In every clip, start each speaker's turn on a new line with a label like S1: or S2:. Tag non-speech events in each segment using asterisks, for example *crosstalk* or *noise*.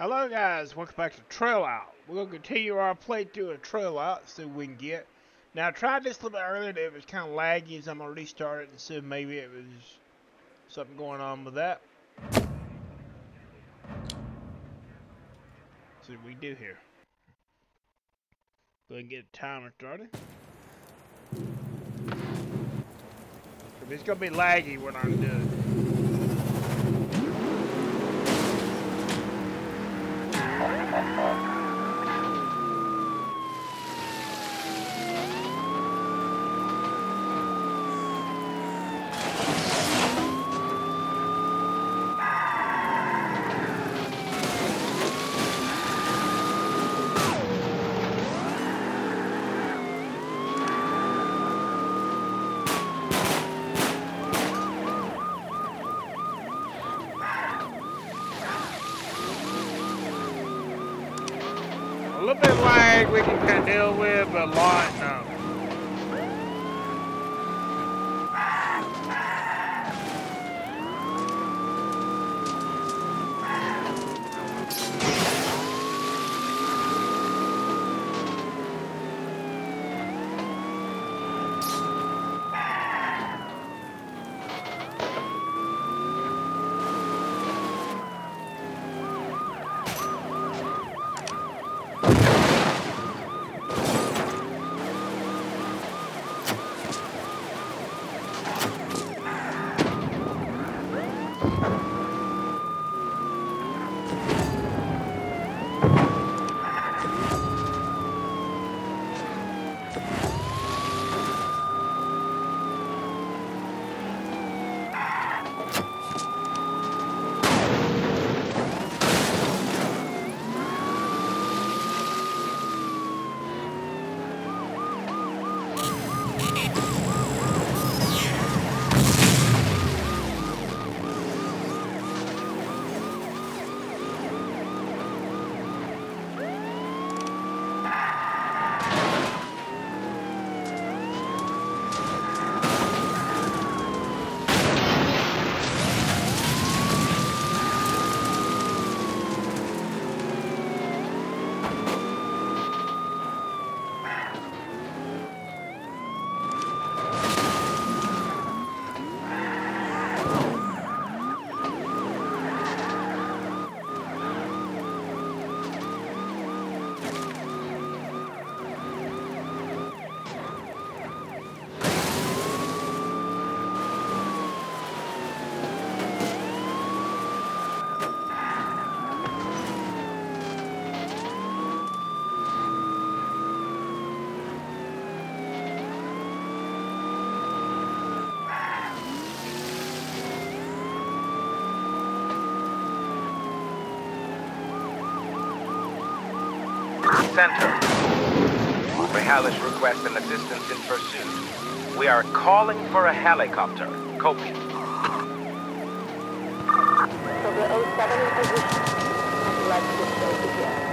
S1: Hello guys, welcome back to Trail Out. We're going to continue our playthrough of Trail Out, see what we can get. Now I tried this a little bit earlier, it was kind of laggy, so I'm going to restart it and see if maybe it was something going on with that. See what we do here. Go ahead and get a timer started. It's going to be laggy, we're not going to do it. A *laughs* little bit lag we can kind of deal with, but a lot, no.
S2: Center. Mihalis requests an assistance in pursuit. We are calling for a helicopter. Copy.
S3: Cobra 07 in position. Let the show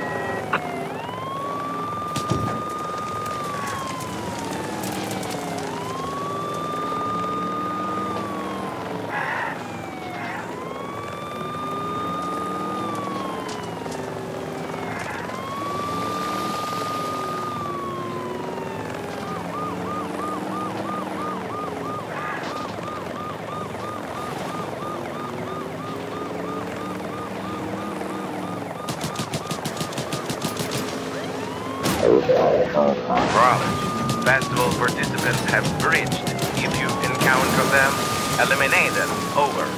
S2: participants have breached. If you encounter them, eliminate them. Over.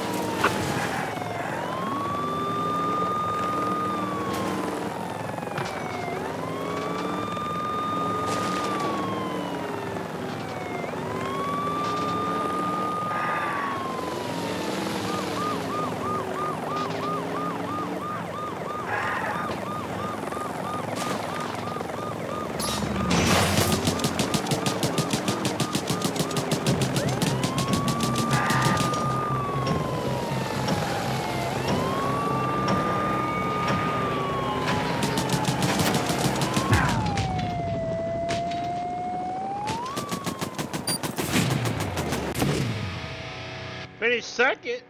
S1: finished second.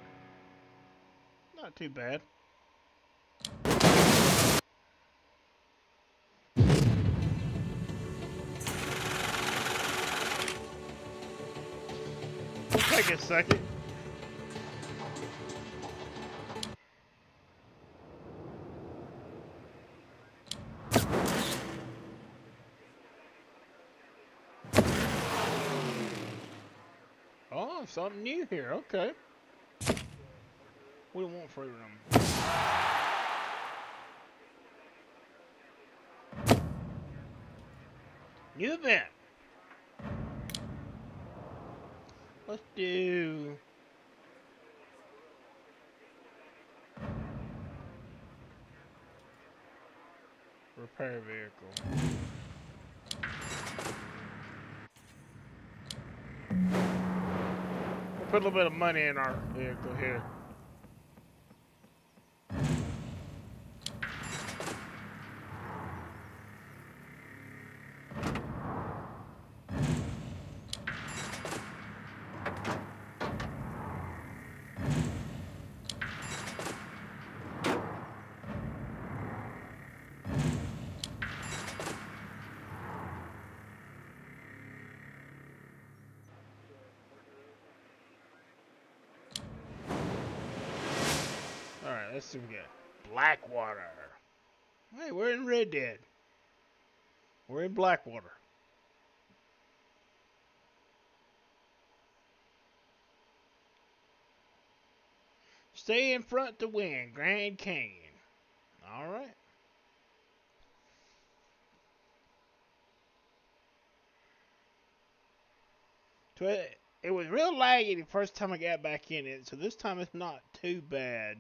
S1: Not too bad. Take a second. Something new here. Okay. We don't want further them. New event. Let's do. Repair vehicle. Put a little bit of money in our vehicle here. Alright, let's see what we got. Blackwater. Hey, we're in Red Dead. We're in Blackwater. Stay in front to win, Grand Canyon. Alright. So it, it was real laggy the first time I got back in it, so this time it's not too bad.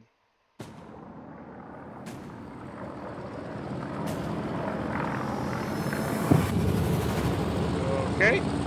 S1: Okay.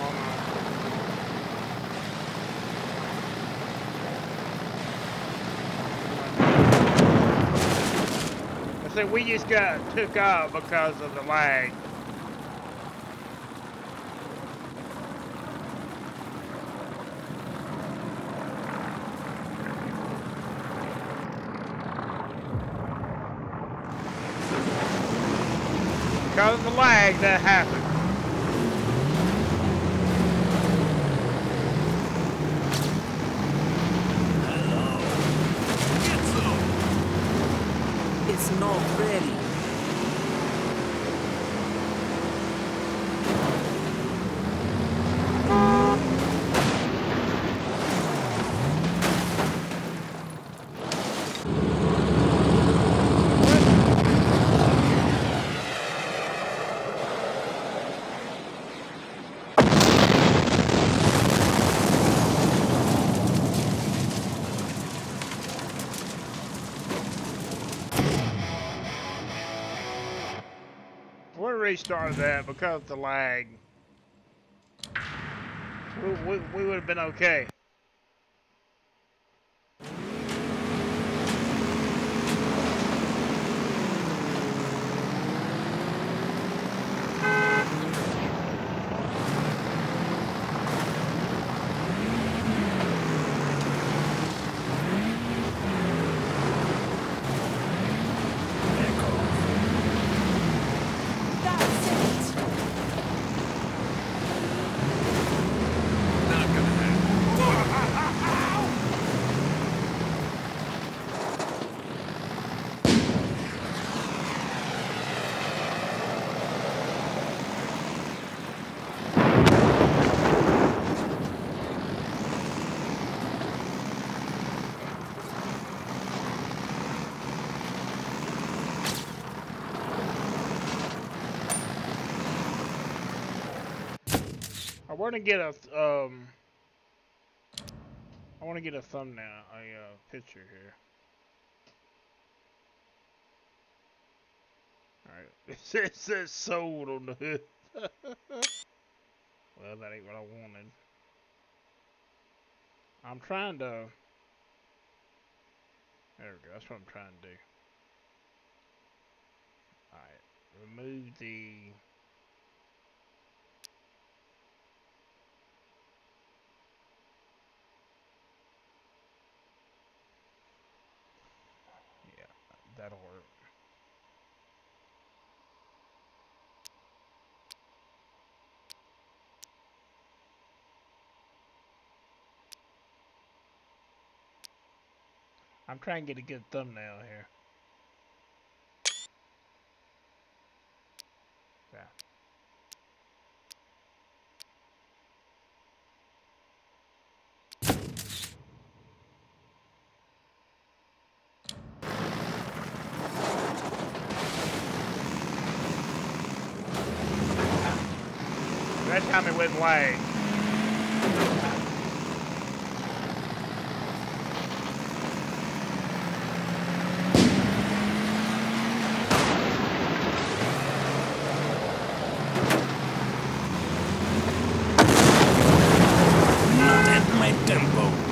S1: Oh, no. Said we just got took off because of the lag. Because of the lag that happened. We'll that because of the lag. We, we, we would have been okay. want to get a um. I want to get a thumbnail, a uh, picture here. Alright. *laughs* It says sold on the hood. *laughs* well, that ain't what I wanted. I'm trying to... There we go. That's what I'm trying to do. Alright. Remove the... that'll work. I'm trying to get a good thumbnail here. Yeah. That time it went lag.
S4: Not at my tempo.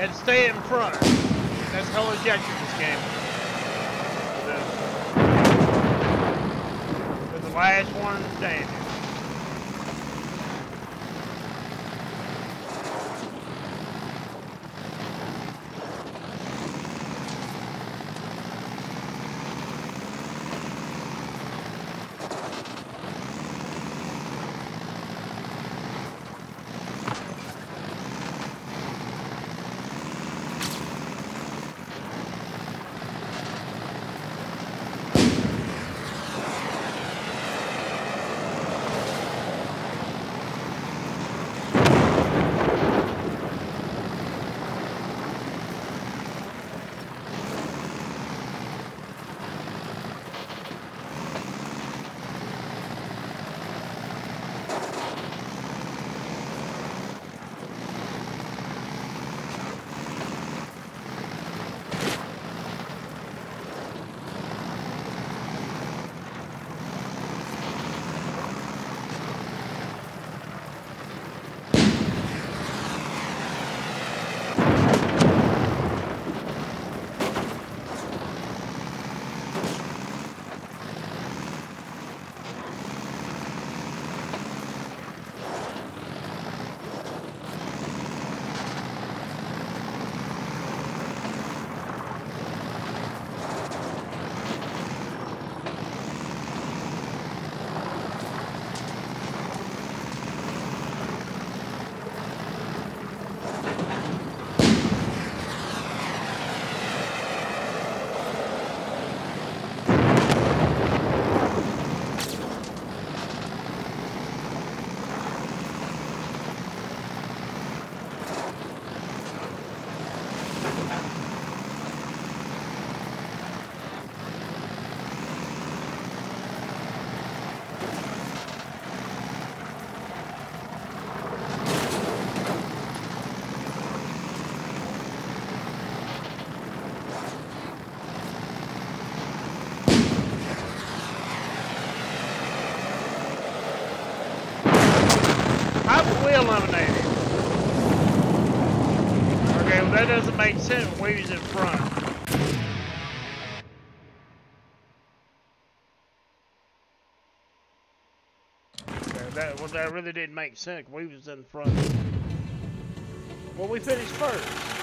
S1: To stay in front. That's whole objective this game. With the last one standing. When we was in front. That well that really didn't make sense. We was in front. Well, we finished first.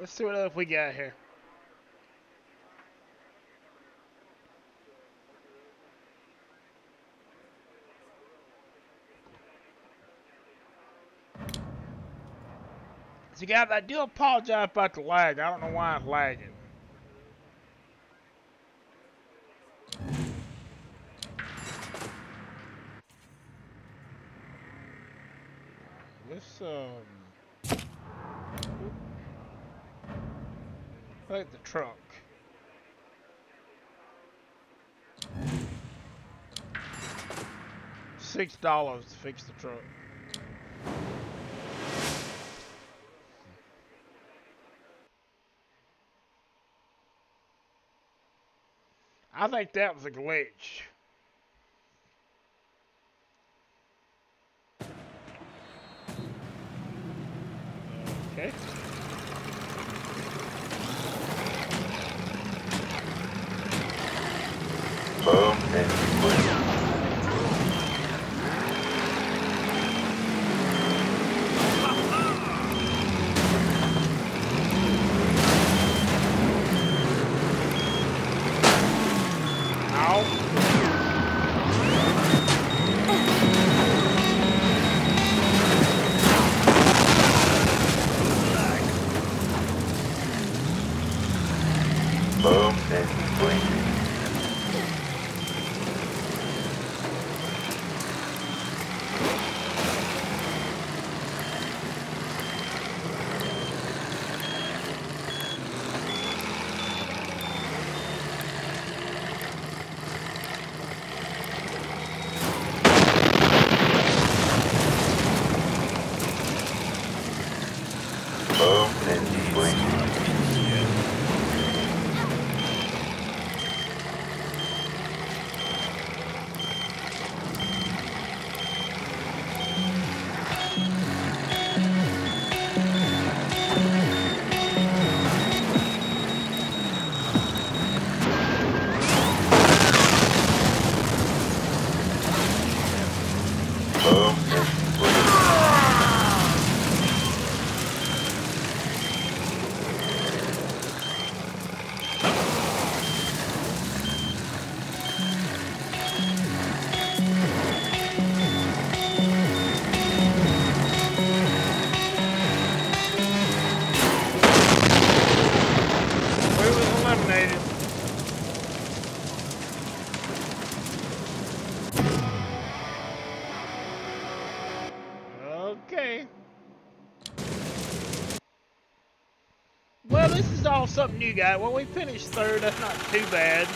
S1: Let's see what else we got here. So guys, I do apologize about the lag. I don't know why it's lagging. This um like the truck. Six dollars to fix the truck. I think that was a glitch. Something new, guy. Well, we finished third. That's not too bad.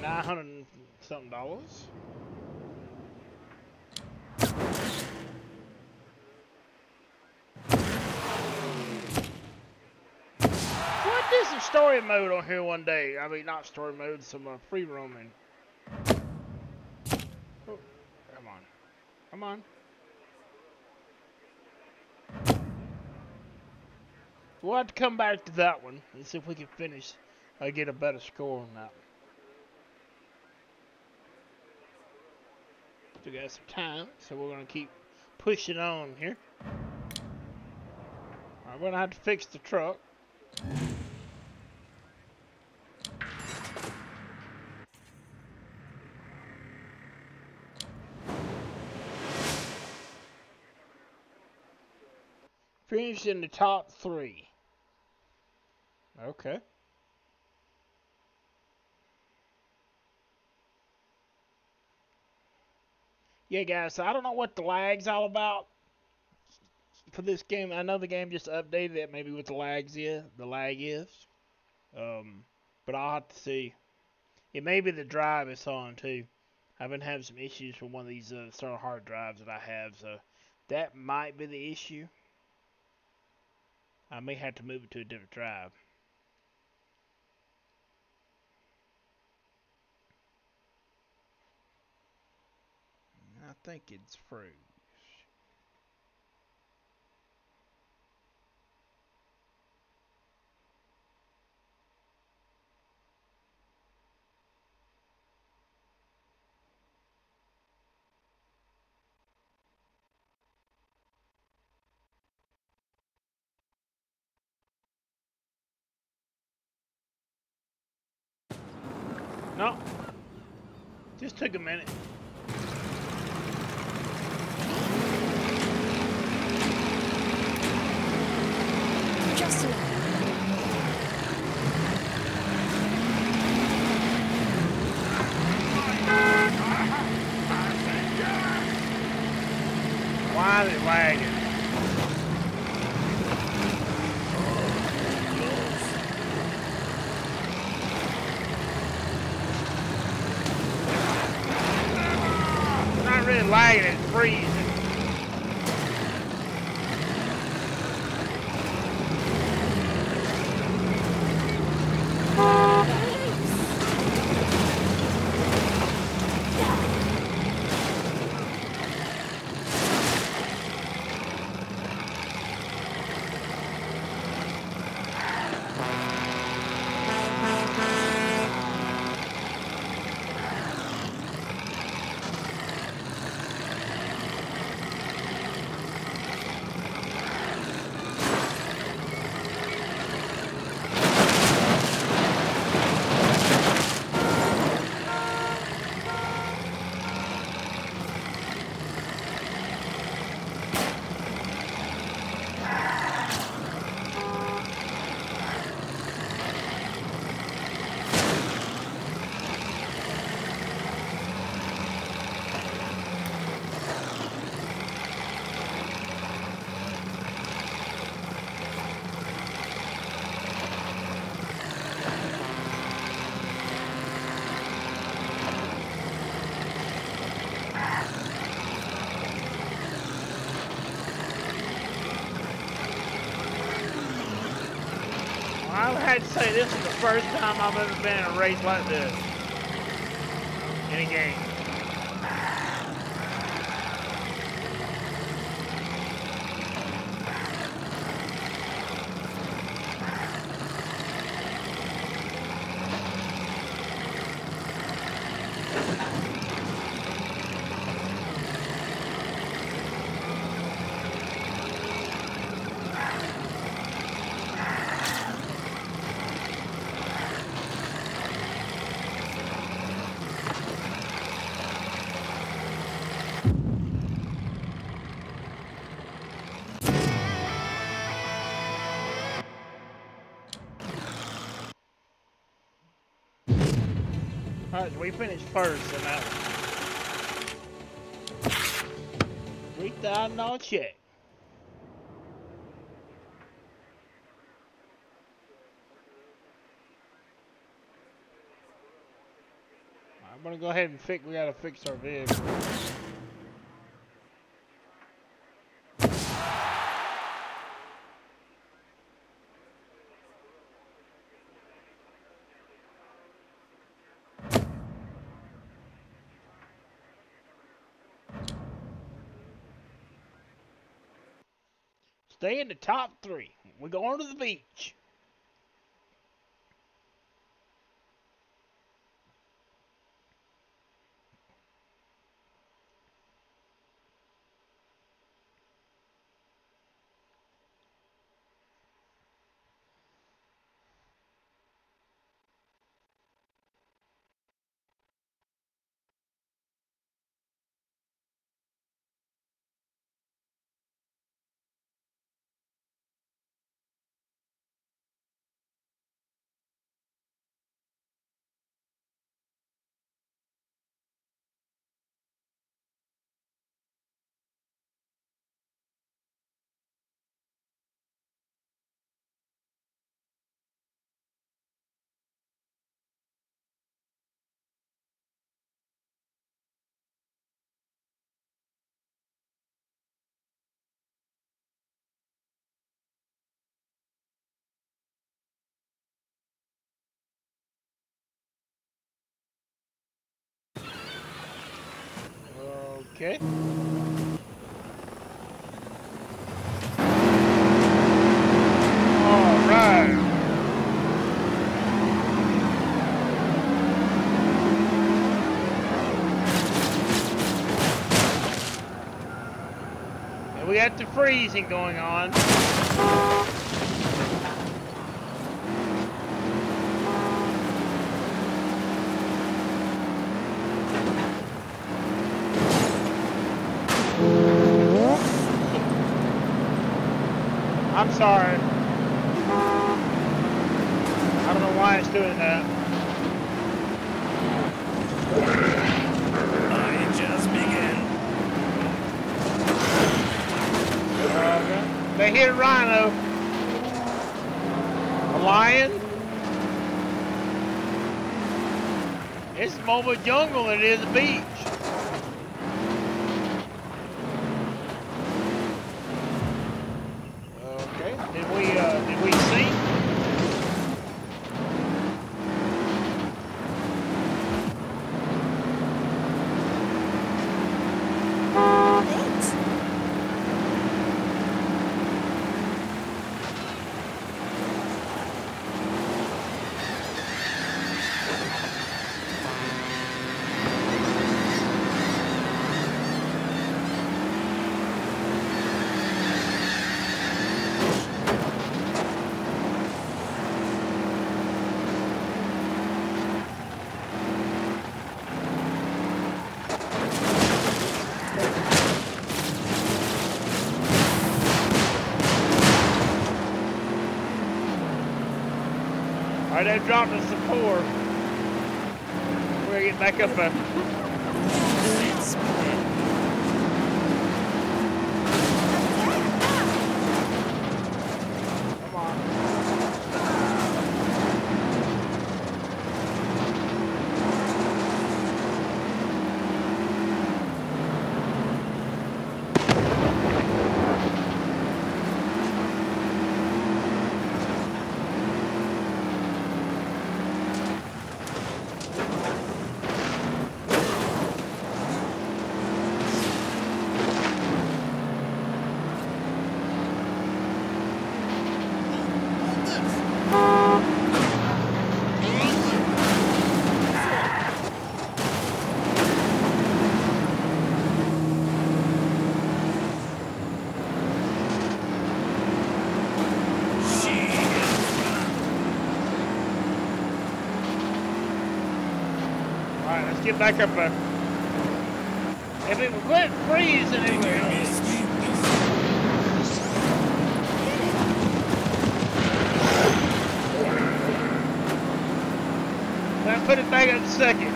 S1: Nine hundred something dollars. What is some story mode on here one day? I mean, not story mode, some uh, free roaming. Oh, come on. Come on. We'll have to come back to that one and see if we can finish or get a better score on that. We got some time, so we're gonna keep pushing on here. I'm gonna have to fix the truck. Finished in the top three. Okay. Yeah, guys, so I don't know what the lag's all about for this game. I know the game just updated it, maybe what the lags is, the lag is. Um, but I'll have to see. It may be the drive it's on too. I've been having some issues with one of these uh, external hard drives that I have, so that might be the issue. I may have to move it to a different drive. think it's froze. No. Just took a minute. Lagging, it's freezing. Would to say this is the first time I've ever been in a race like this. In a game. So we finished first in that one. Three thousand dollar check. I'm gonna go ahead and fix. We gotta fix our vehicle. Stay in the top three. We're going to the beach. Okay. We got the freezing going on. I'm sorry. I don't know why it's doing that. Uh.
S4: I just.
S1: Okay. They hit a rhino. A lion? It's more of a jungle than it is a beach. Okay. Did we uh did we see?
S5: Thanks.
S1: Alright, they've dropped us some four. We're gonna get back up there. Get back up there. If it quit freezing, it would. Then put it back a second.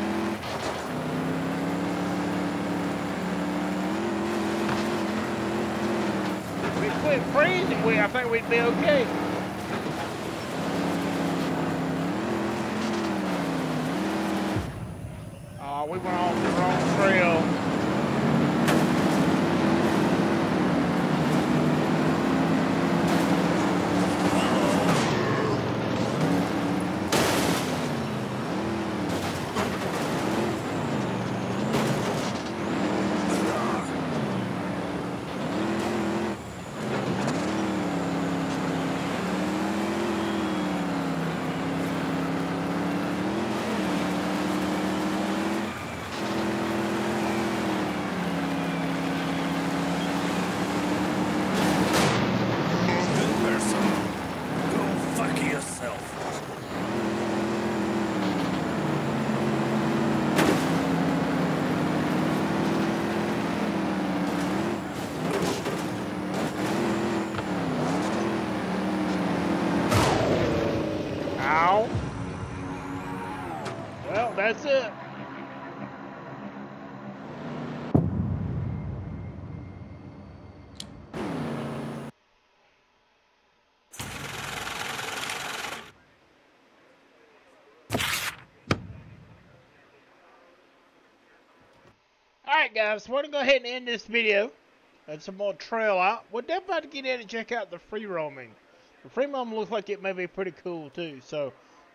S1: If we quit freezing, we I think we'd be okay. We went off the wrong trail.
S4: Good person. Go fuck yourself.
S1: Ow. Well, that's it. Alright guys, we're gonna go ahead and end this video. And some more trail out. We're definitely about to get in and check out the free roaming. The free roaming looks like it may be pretty cool too. So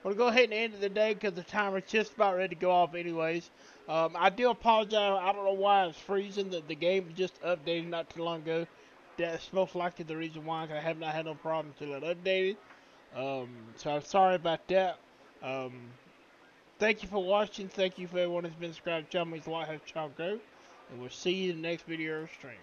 S1: gonna go ahead and end the day because the timer's just about ready to go off anyways. Um, I do apologize. I don't know why it's freezing. The, the game just updated not too long ago. That's most likely the reason why I have not had no problem until it updated. Um, so I'm sorry about that. Um, thank you for watching. Thank you for everyone who's been subscribed to Chummies Lighthouse Channel Grow. And we'll see you in the next video or stream.